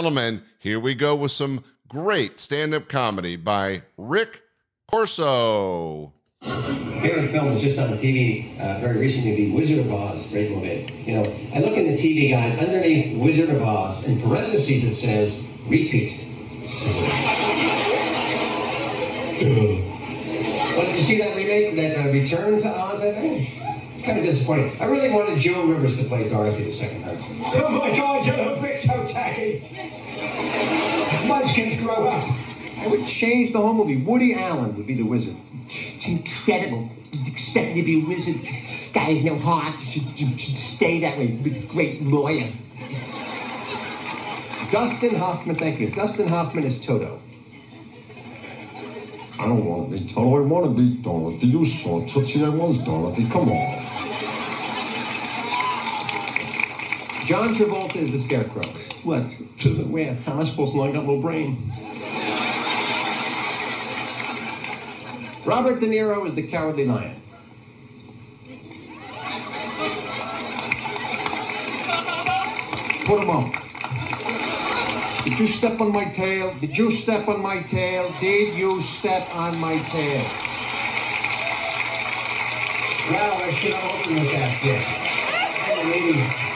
Gentlemen, here we go with some great stand up comedy by Rick Corso. favorite film was just on the TV uh, very recently, The Wizard of Oz, great movie. You know, I look in the TV guide, underneath Wizard of Oz, in parentheses it says, repeat. What, did you see that remake, that uh, Return to Oz, I think? Kind of disappointing. I really wanted Joan Rivers to play Dorothy the second time. Oh my god, you so tacky. Munchkins grow up. I would change the whole movie. Woody Allen would be the wizard. It's incredible. He's expecting to be a wizard. Guy has no heart. Should, should, should stay that way. Be a great lawyer. Dustin Hoffman, thank you. Dustin Hoffman is Toto. I don't want to be Toto. I want to be Dorothy. You saw Tootsie. I was Dorothy. Come on. John Travolta is the Scarecrow. What? Where? How am I supposed to know I got no brain? Robert De Niro is the Cowardly Lion. Put him up. Did you step on my tail? Did you step on my tail? Did you step on my tail? Wow, I should have opened with that. Yeah. Maybe